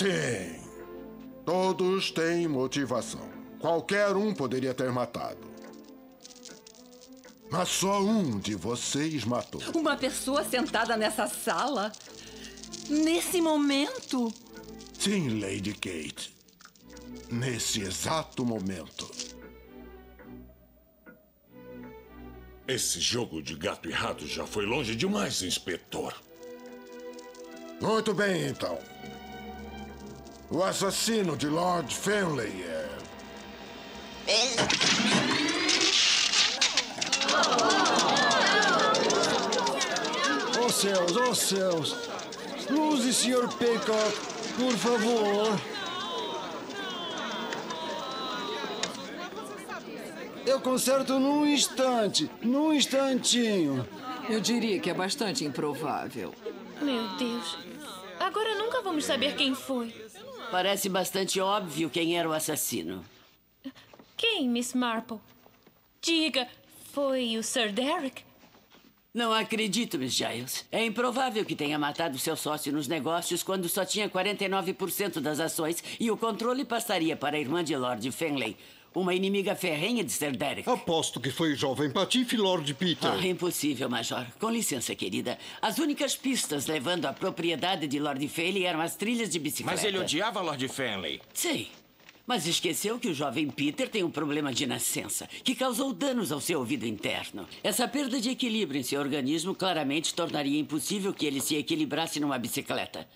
Sim. Todos têm motivação. Qualquer um poderia ter matado. Mas só um de vocês matou. Uma pessoa sentada nessa sala? Nesse momento? Sim, Lady Kate. Nesse exato momento. Esse jogo de gato e rato já foi longe demais, inspetor. Muito bem, então. O assassino de Lord Fenley é. Oh céus, oh céus! Luz, Sr. Peacock, por favor. Eu conserto num instante, num instantinho. Eu diria que é bastante improvável. Meu Deus. Agora nunca vamos saber quem foi. Parece bastante óbvio quem era o assassino. Quem, Miss Marple? Diga, foi o Sir Derek? Não acredito, Miss Giles. É improvável que tenha matado seu sócio nos negócios quando só tinha 49% das ações e o controle passaria para a irmã de Lord Fenley, uma inimiga ferrenha de Sir Derek. Aposto que foi o jovem Patife Lord Peter. Ah, impossível, Major. Com licença, querida. As únicas pistas levando à propriedade de Lord Fenley eram as trilhas de bicicleta. Mas ele odiava Lord Fenley. Sei. Mas esqueceu que o jovem Peter tem um problema de nascença, que causou danos ao seu ouvido interno. Essa perda de equilíbrio em seu organismo claramente tornaria impossível que ele se equilibrasse numa bicicleta.